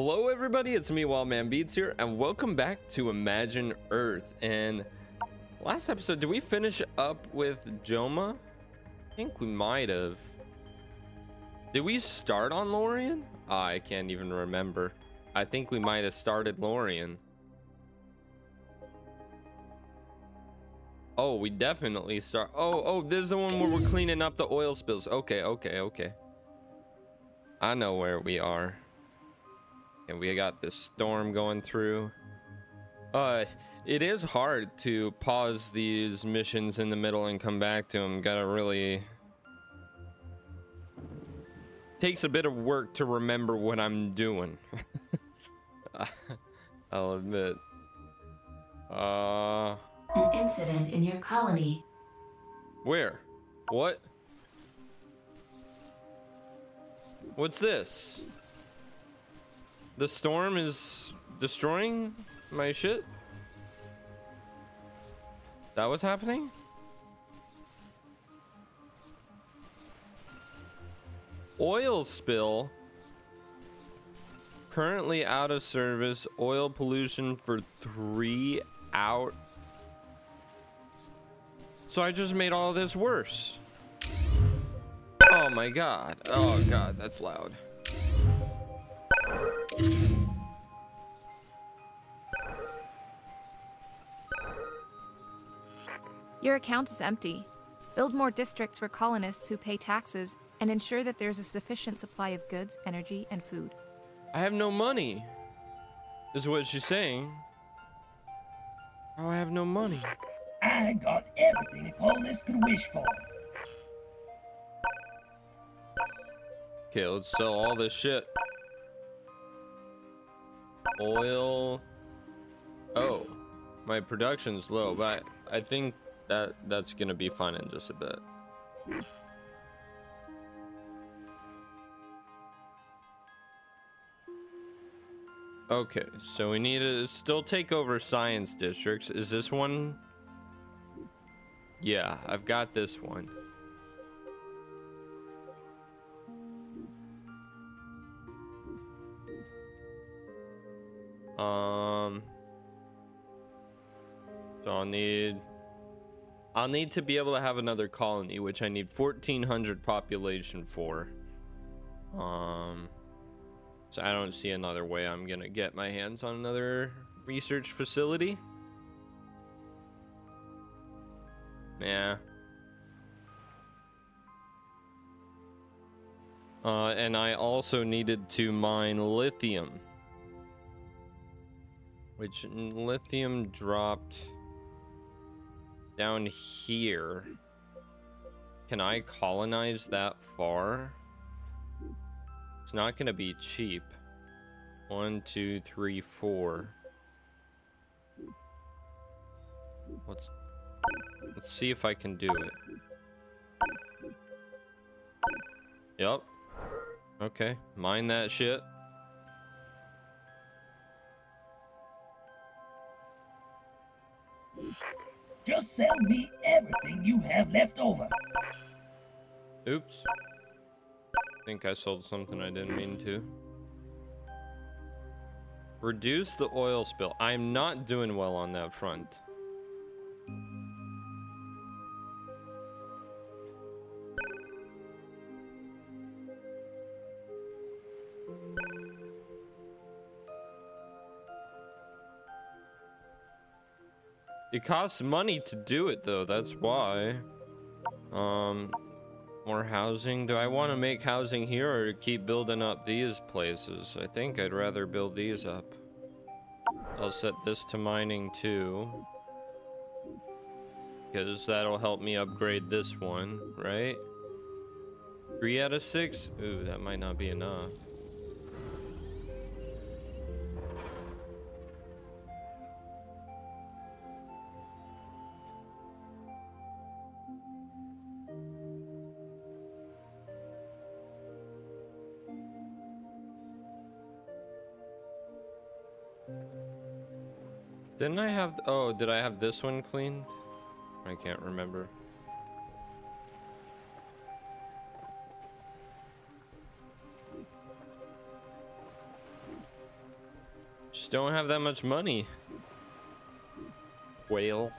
Hello everybody, it's me WildeMan Beats here, and welcome back to Imagine Earth. And last episode, did we finish up with Joma? I think we might have. Did we start on Lorian? Oh, I can't even remember. I think we might have started Lorian. Oh, we definitely start. Oh, oh, this is the one where we're cleaning up the oil spills. Okay, okay, okay. I know where we are. And we got this storm going through. Uh, it is hard to pause these missions in the middle and come back to them. Gotta really... Takes a bit of work to remember what I'm doing. I'll admit. Uh... An incident in your colony. Where? What? What's this? The storm is destroying my shit? That was happening? Oil spill. Currently out of service. Oil pollution for three out. So I just made all this worse. Oh my god. Oh god, that's loud. Your account is empty. Build more districts for colonists who pay taxes and ensure that there's a sufficient supply of goods, energy, and food. I have no money. Is what she's saying. Oh, I have no money. I got everything a colonist could wish for. Okay, let's sell all this shit. Oil. Oh, my production's low, but I think that that's gonna be fine in just a bit. Okay, so we need to still take over science districts. Is this one? Yeah, I've got this one. Um, so I'll need, I'll need to be able to have another colony, which I need 1400 population for. Um, so I don't see another way I'm gonna get my hands on another research facility. Yeah. Uh, and I also needed to mine lithium. Which lithium dropped down here. Can I colonize that far? It's not going to be cheap. One, two, three, four. Let's let's see if I can do it. Yep. Okay, mine that shit. Just sell me everything you have left over. Oops. think I sold something I didn't mean to. Reduce the oil spill. I'm not doing well on that front. It costs money to do it though, that's why. Um, more housing. Do I want to make housing here or keep building up these places? I think I'd rather build these up. I'll set this to mining too. Because that'll help me upgrade this one, right? Three out of six? Ooh, that might not be enough. Didn't I have... Oh, did I have this one cleaned? I can't remember. just don't have that much money. Whale.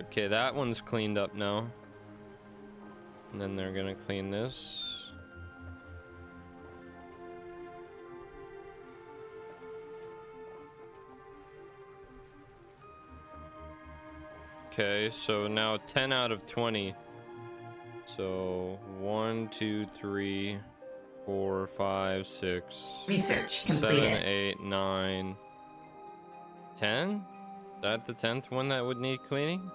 Okay, that one's cleaned up now. And then they're gonna clean this. Okay, so now 10 out of 20. So one, two, three, four, five, six, Research seven, completed. eight, nine, ten. Is that the tenth one that would need cleaning?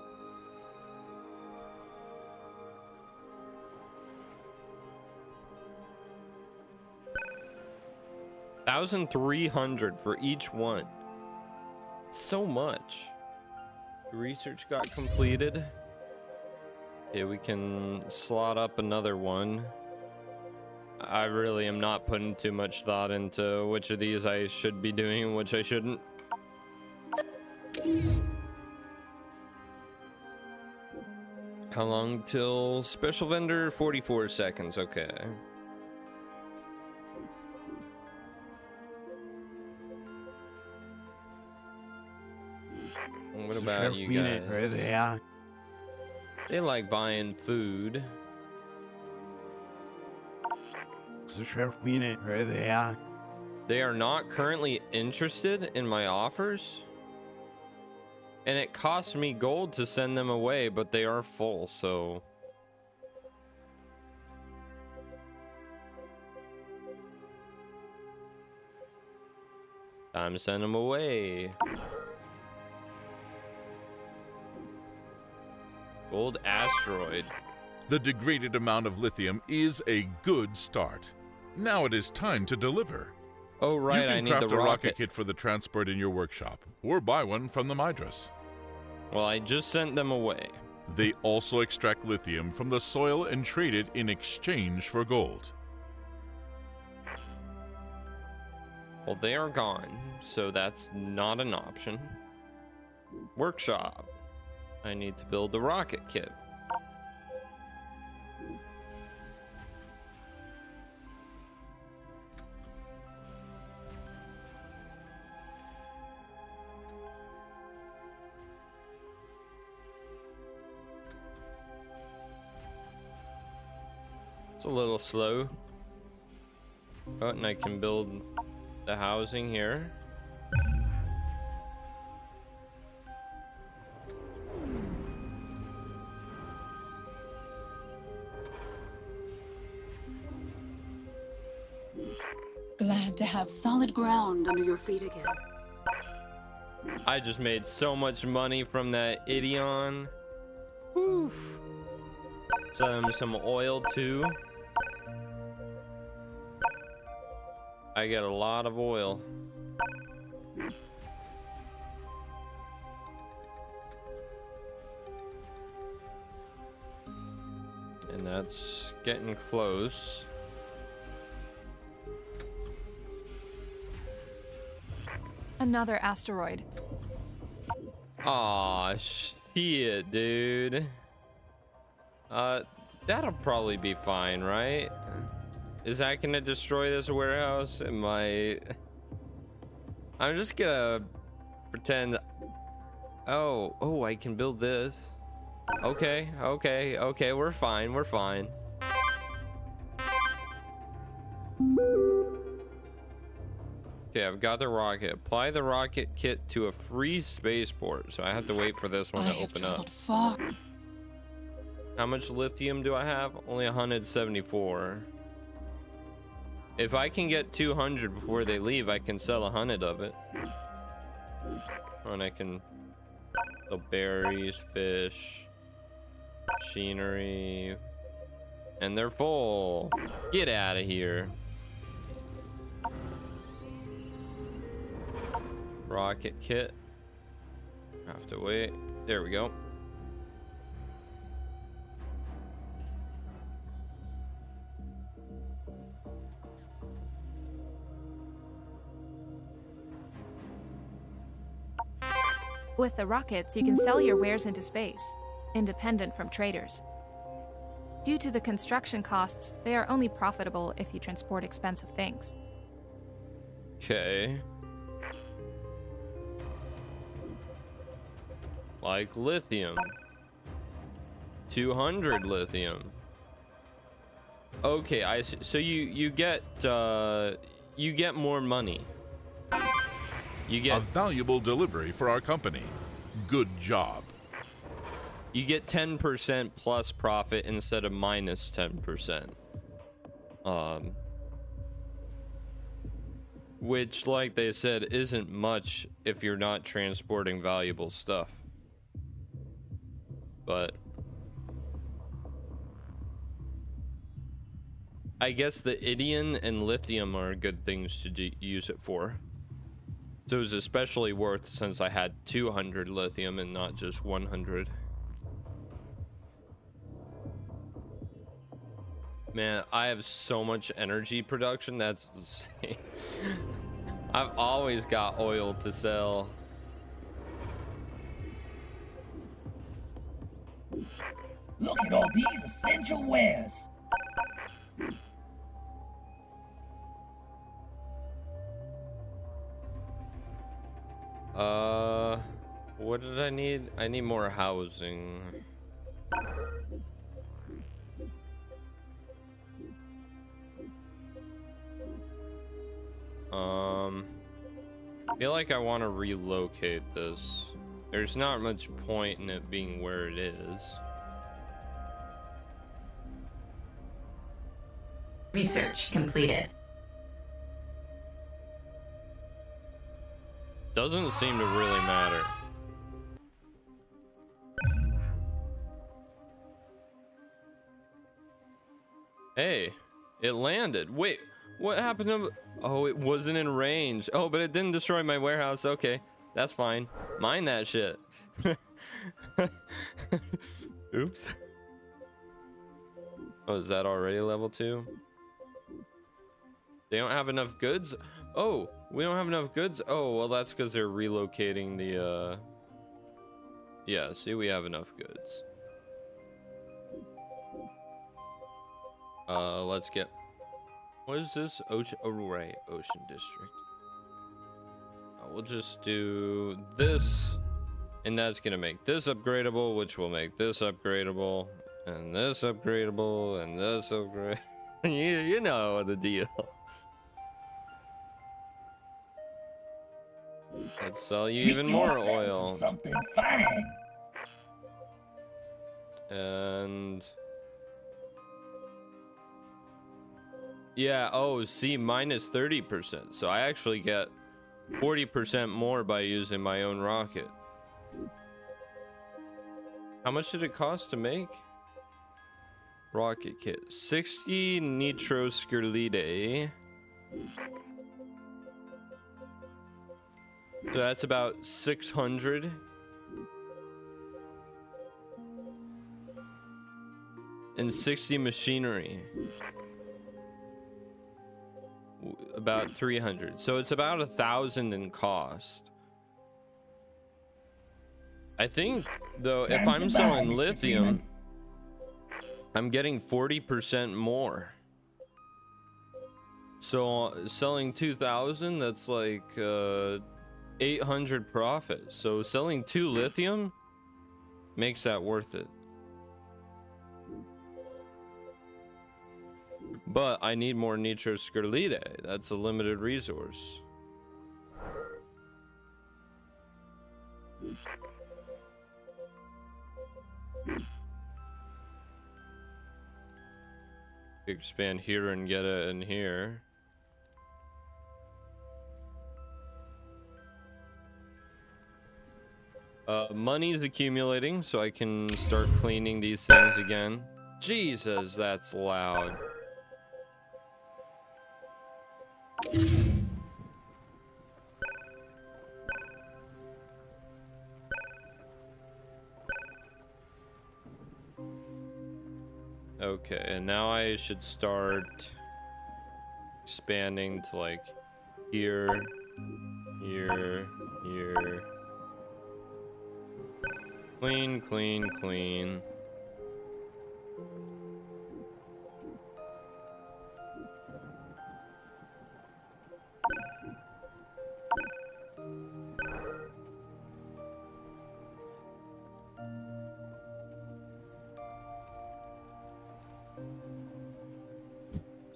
Thousand three hundred for each one. So much. Research got completed. Okay, we can slot up another one. I really am not putting too much thought into which of these I should be doing and which I shouldn't. How long till special vendor? 44 seconds, okay. What about you guys? Right there. They like buying food. Right there. They are not currently interested in my offers. And it costs me gold to send them away, but they are full, so. Time to send them away. Gold asteroid. The degraded amount of lithium is a good start. Now it is time to deliver. Oh, right, I need the rocket. you can craft a rocket. kit for the transport in your workshop, or buy one from the Midras. Well, I just sent them away. They also extract lithium from the soil and trade it in exchange for gold. Well, they are gone, so that's not an option. Workshop. I need to build a rocket kit. It's a little slow. Oh, and I can build the housing here. To have solid ground under your feet again. I just made so much money from that Idion. Woof. Some um, some oil too. I get a lot of oil. And that's getting close. Another asteroid. Aw, shit, dude. Uh, that'll probably be fine, right? Is that gonna destroy this warehouse? Am I... I'm just gonna pretend... Oh, oh, I can build this. Okay, okay, okay, we're fine, we're fine. Okay, I've got the rocket. Apply the rocket kit to a free spaceport, so I have to wait for this one I to open up. far. How much lithium do I have? Only 174. If I can get 200 before they leave, I can sell 100 of it. And I can The berries, fish, machinery. And they're full. Get out of here. Rocket kit. Have to wait. There we go. With the rockets, you can sell your wares into space, independent from traders. Due to the construction costs, they are only profitable if you transport expensive things. Okay. Like lithium. 200 lithium. Okay, I so you you get uh you get more money. You get A valuable delivery for our company. Good job. you get 10% plus profit instead of minus 10%. Um which like they said isn't much if you're not transporting valuable stuff. But I guess the Idion and lithium are good things to use it for. So it was especially worth since I had 200 lithium and not just 100. Man, I have so much energy production, that's insane. I've always got oil to sell. Look at all these essential wares. Uh, what did I need? I need more housing. Um, I feel like I want to relocate this. There's not much point in it being where it is. Research completed. Doesn't seem to really matter. Hey, it landed. Wait, what happened to... Oh, it wasn't in range. Oh, but it didn't destroy my warehouse. Okay, that's fine. Mine that shit. Oops. Oh, is that already level two? They don't have enough goods? Oh, we don't have enough goods? Oh, well, that's because they're relocating the, uh... Yeah, see, we have enough goods. Uh, let's get... What is this? Ocean... Oh, right, Ocean District. Uh, we'll just do this, and that's gonna make this upgradable, which will make this upgradable, and this upgradable, and this upgrade. you, you know the deal. Let's sell you Treat even more oil. Something fine. And yeah, oh, see, minus 30%. So I actually get 40% more by using my own rocket. How much did it cost to make? Rocket kit. 60 nitroscurlide. So that's about 600. And 60 machinery. About 300. So it's about a thousand in cost. I think, though, if I'm selling lithium, I'm getting 40% more. So uh, selling 2000, that's like uh, 800 profit. So selling two lithium makes that worth it. But I need more nitroscurlide. That's a limited resource. Expand here and get it in here. Uh, money's accumulating, so I can start cleaning these things again. Jesus, that's loud. Okay, and now I should start expanding to like here, here, here. Clean, clean, clean.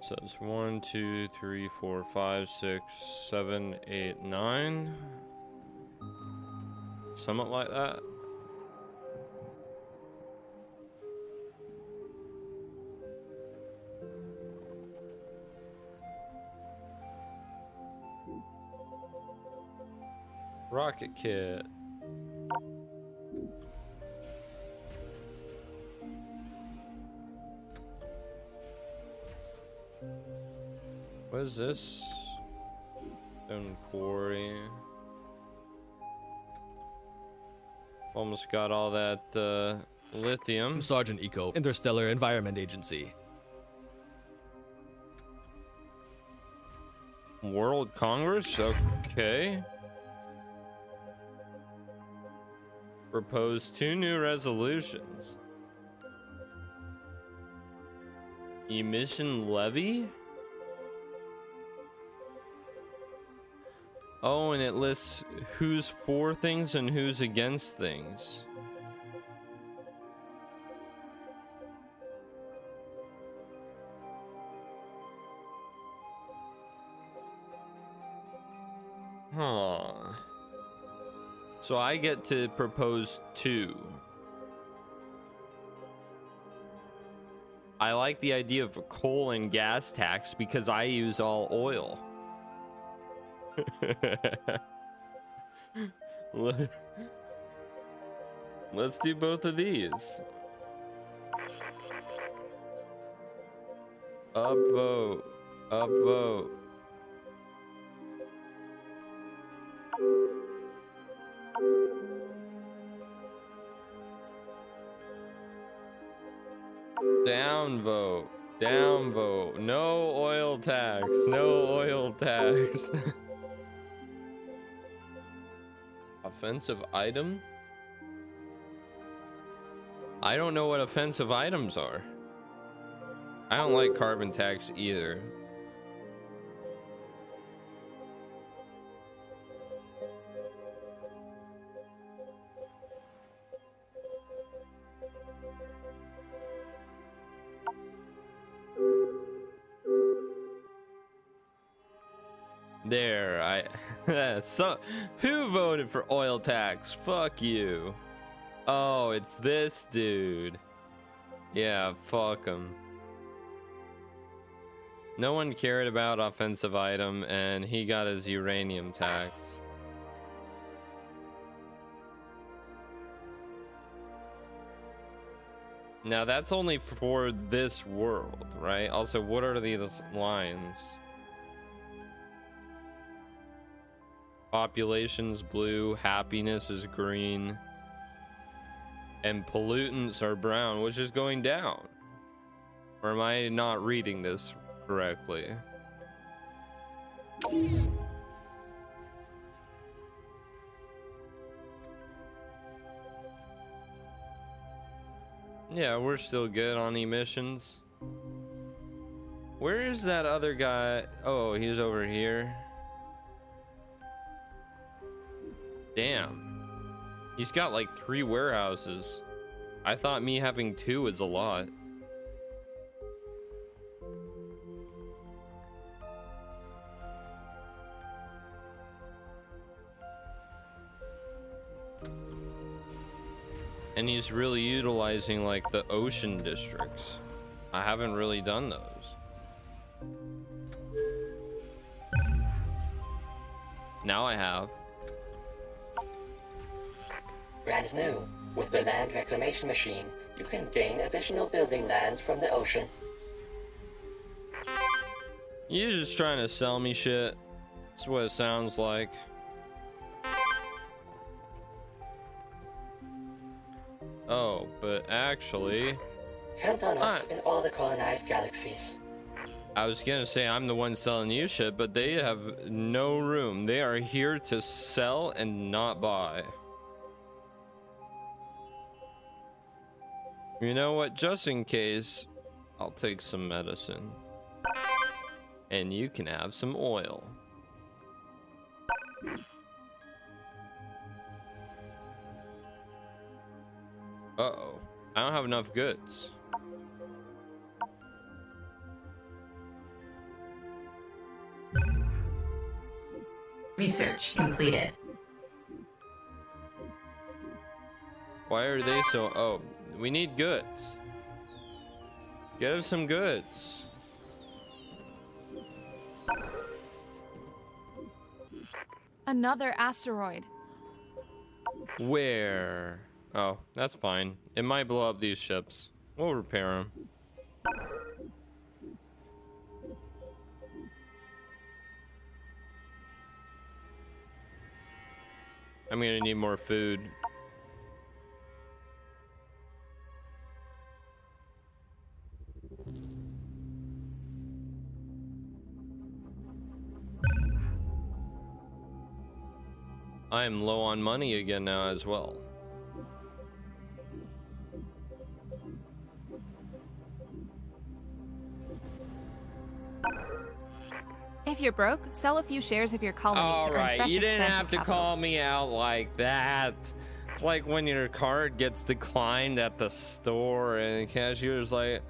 So it's one, two, three, four, five, six, seven, eight, nine. Somewhat like that. Rocket kit. What is this? Stone quarry. Almost got all that uh, lithium. Sergeant Eco, Interstellar Environment Agency. World Congress? Okay. Propose two new resolutions. Emission levy? Oh, and it lists who's for things and who's against things. Huh. So I get to propose two. I like the idea of a coal and gas tax because I use all oil. Let- Let's do both of these. Upvote. Upvote. Downvote. Downvote. No oil tax. No oil tax. offensive item? I don't know what offensive items are. I don't like carbon tax either. There, I so who voted for oil tax? Fuck you. Oh, it's this dude. Yeah, fuck him. No one cared about offensive item and he got his uranium tax. Now that's only for this world, right? Also, what are these lines? Population's blue, happiness is green, and pollutants are brown, which is going down. Or am I not reading this correctly? Yeah, we're still good on emissions. Where is that other guy? Oh, he's over here. Damn. He's got like three warehouses. I thought me having two is a lot. And he's really utilizing like the ocean districts. I haven't really done those. Now I have. Brand new. With the land reclamation machine, you can gain additional building lands from the ocean. You're just trying to sell me shit. That's what it sounds like. Oh, but actually, Count on us Ah. in all the colonized galaxies. I was gonna say I'm the one selling you shit, but they have no room. They are here to sell and not buy. You know what? Just in case, I'll take some medicine. And you can have some oil. Uh-oh. I don't have enough goods. Research completed. Why are they so... Oh, we need goods. Get us some goods. Another asteroid. Where? Oh, that's fine. It might blow up these ships. We'll repair them. I'm gonna need more food. I am low on money again now as well. If you're broke, sell a few shares of your colony All to earn right, fresh you didn't have to capital. call me out like that. It's like when your card gets declined at the store and the cashier's like,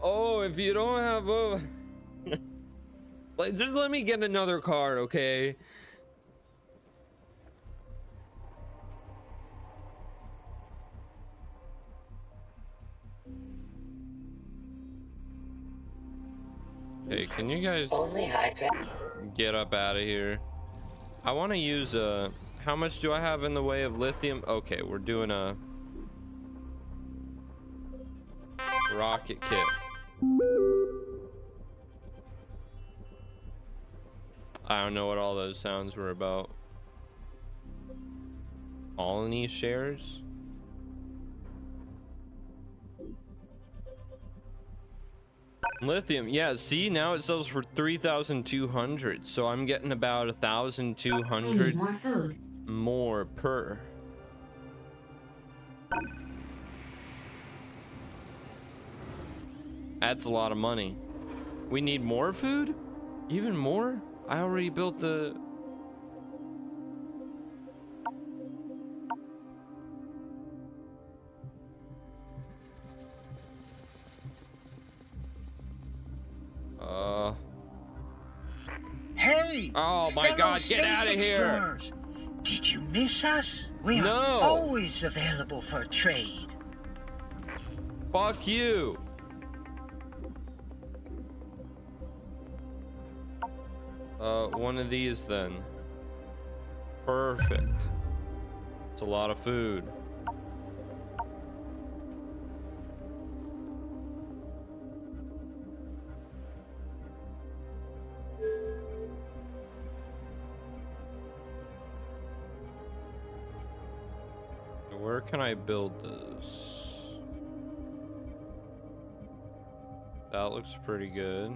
"Oh, if you don't have a, like, just let me get another card, okay?" Hey, can you guys get up out of here. I want to use a. How much do I have in the way of lithium? Okay, we're doing a rocket kit. I don't know what all those sounds were about. Colony shares? Lithium, yeah. See, now it sells for three thousand two hundred, so I'm getting about a thousand two I need hundred more food. more per. That's a lot of money. We need more food? Even more? I already built the. Oh my God, get out of here. Did you miss us? We No. are always available for trade. Fuck you. Uh, one of these then. Perfect. It's a lot of food. Where can I build this? That looks pretty good.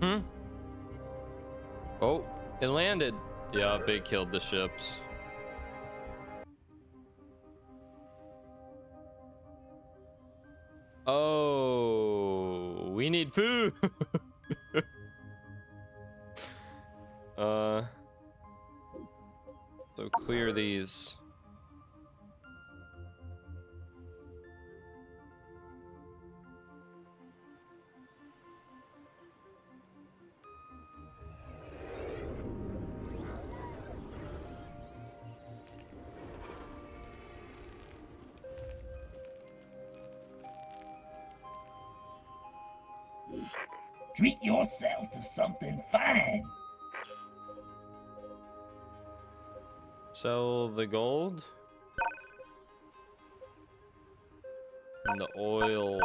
Hmm? Oh, it landed. Yeah, they killed the ships. Food. Treat yourself to something fine. Sell the gold. And the oil.